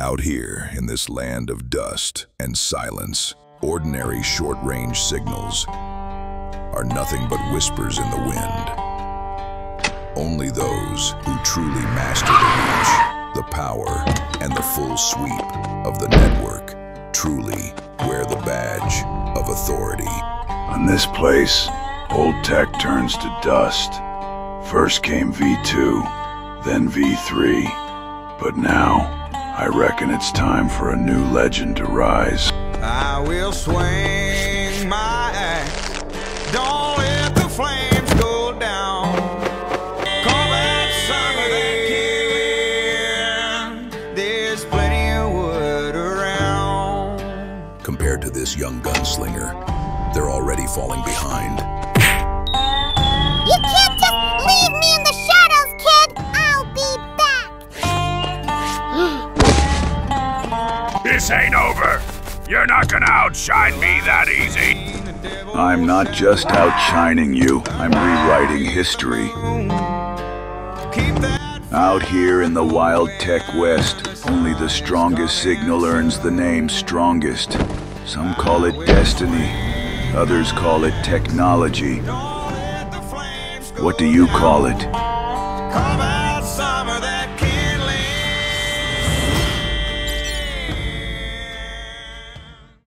Out here in this land of dust and silence, ordinary short-range signals are nothing but whispers in the wind. Only those who truly master the reach, the power, and the full sweep of the network truly wear the badge of authority. On this place, old tech turns to dust. First came V2, then V3, but now I reckon it's time for a new legend to rise. I will swing my axe. Don't let the flames go down. Call that summer that came in. There's plenty of wood around. Compared to this young gunslinger, they're already falling behind. This ain't over. You're not gonna outshine me that easy. I'm not just outshining you, I'm rewriting history. Out here in the wild tech west, only the strongest signal earns the name strongest. Some call it destiny, others call it technology. What do you call it?